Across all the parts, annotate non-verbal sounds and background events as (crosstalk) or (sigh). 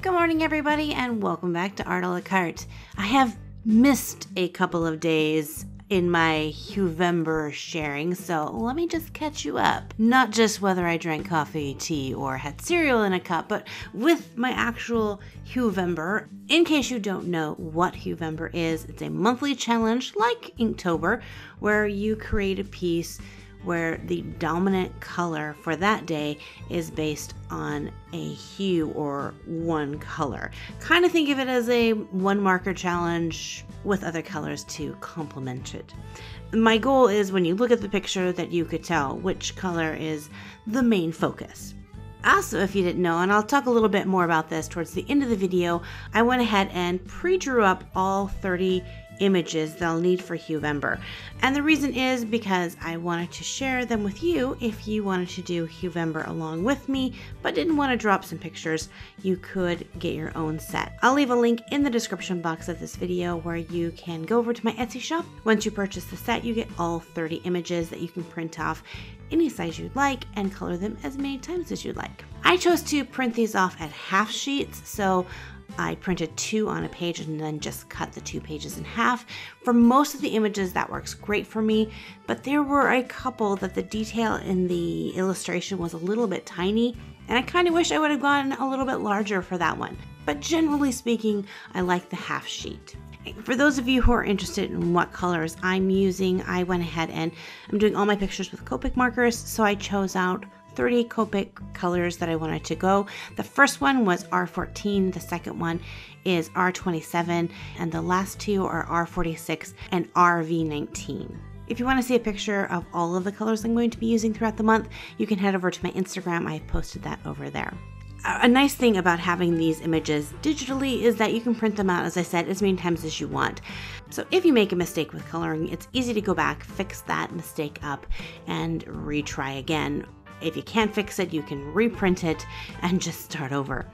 Good morning, everybody, and welcome back to Art a la carte. I have missed a couple of days in my Huevember sharing, so let me just catch you up. Not just whether I drank coffee, tea, or had cereal in a cup, but with my actual Huevember. In case you don't know what Huevember is, it's a monthly challenge like Inktober where you create a piece where the dominant color for that day is based on a hue or one color. Kind of think of it as a one marker challenge with other colors to complement it. My goal is when you look at the picture that you could tell which color is the main focus. Also, if you didn't know, and I'll talk a little bit more about this towards the end of the video, I went ahead and pre-drew up all 30 images they'll need for Huevember. And the reason is because I wanted to share them with you if you wanted to do Huevember along with me, but didn't want to drop some pictures, you could get your own set. I'll leave a link in the description box of this video where you can go over to my Etsy shop. Once you purchase the set, you get all 30 images that you can print off any size you'd like and color them as many times as you'd like. I chose to print these off at half sheets, so I printed two on a page and then just cut the two pages in half. For most of the images, that works great for me, but there were a couple that the detail in the illustration was a little bit tiny, and I kind of wish I would have gone a little bit larger for that one. But generally speaking, I like the half sheet. For those of you who are interested in what colors I'm using, I went ahead and I'm doing all my pictures with Copic markers, so I chose out 30 Copic colors that I wanted to go. The first one was R14, the second one is R27, and the last two are R46 and RV19. If you want to see a picture of all of the colors I'm going to be using throughout the month, you can head over to my Instagram. I posted that over there. A nice thing about having these images digitally is that you can print them out, as I said, as many times as you want. So if you make a mistake with coloring, it's easy to go back, fix that mistake up, and retry again. If you can't fix it, you can reprint it and just start over.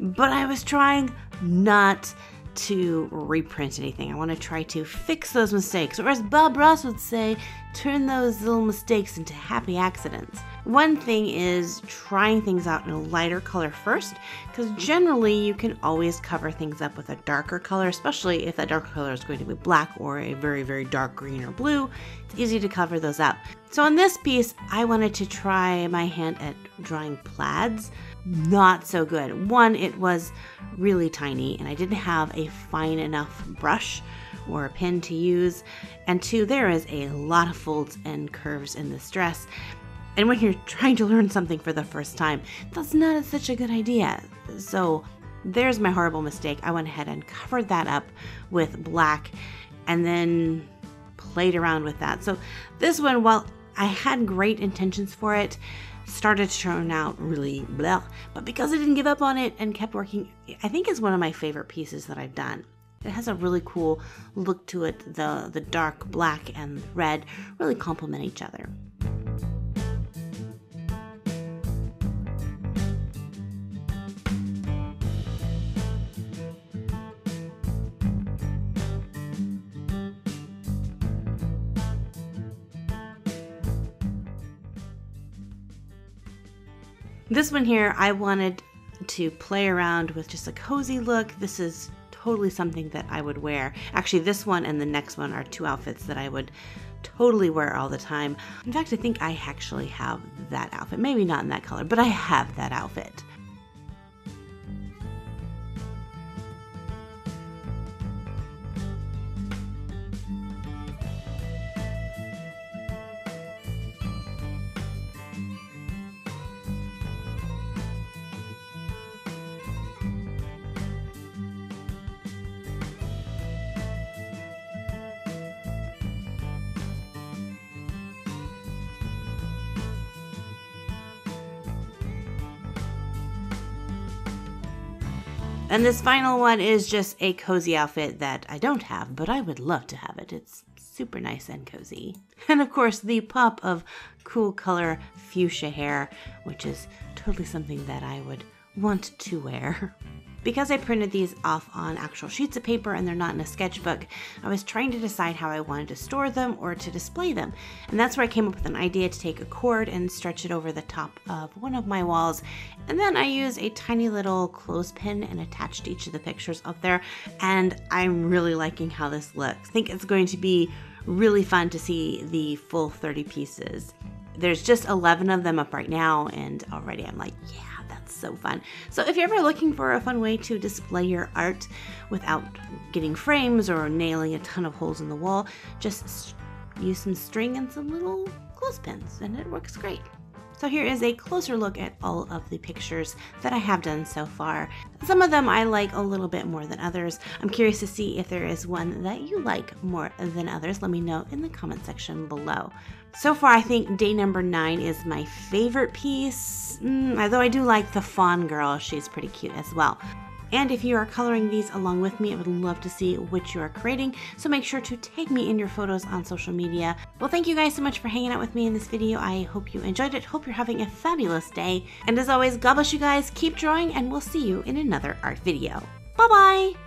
But I was trying not to reprint anything. I want to try to fix those mistakes, or as Bob Ross would say, turn those little mistakes into happy accidents. One thing is trying things out in a lighter color first, because generally you can always cover things up with a darker color, especially if that darker color is going to be black or a very, very dark green or blue. It's easy to cover those up. So on this piece, I wanted to try my hand at drawing plaids. Not so good. One, it was really tiny and I didn't have a fine enough brush or a pen to use. And two, there is a lot of folds and curves in this dress. And when you're trying to learn something for the first time, that's not such a good idea. So there's my horrible mistake. I went ahead and covered that up with black and then played around with that. So this one, while I had great intentions for it, started to turn out really blah. But because I didn't give up on it and kept working, I think it's one of my favorite pieces that I've done. It has a really cool look to it. The the dark black and red really complement each other. This one here, I wanted to play around with just a cozy look. This is totally something that I would wear. Actually, this one and the next one are two outfits that I would totally wear all the time. In fact, I think I actually have that outfit. Maybe not in that color, but I have that outfit. And this final one is just a cozy outfit that I don't have, but I would love to have it. It's super nice and cozy. (laughs) And of course, the pop of cool color fuchsia hair, which is totally something that I would want to wear. (laughs) Because I printed these off on actual sheets of paper and they're not in a sketchbook, I was trying to decide how I wanted to store them or to display them. And that's where I came up with an idea to take a cord and stretch it over the top of one of my walls. And then I use a tiny little clothespin and attached each of the pictures up there. And I'm really liking how this looks. I think it's going to be really fun to see the full 30 pieces. There's just 11 of them up right now, and already I'm like, yeah, that's so fun. So if you're ever looking for a fun way to display your art without getting frames or nailing a ton of holes in the wall, just use some string and some little clothespins, and it works great. So here is a closer look at all of the pictures that I have done so far. Some of them I like a little bit more than others. I'm curious to see if there is one that you like more than others. Let me know in the comment section below. So far, I think day number nine is my favorite piece, mm, although I do like the fawn girl. She's pretty cute as well. And if you are coloring these along with me, I would love to see what you are creating. So make sure to tag me in your photos on social media. Well, thank you guys so much for hanging out with me in this video. I hope you enjoyed it. Hope you're having a fabulous day. And as always, God bless you guys. Keep drawing and we'll see you in another art video. Bye-bye.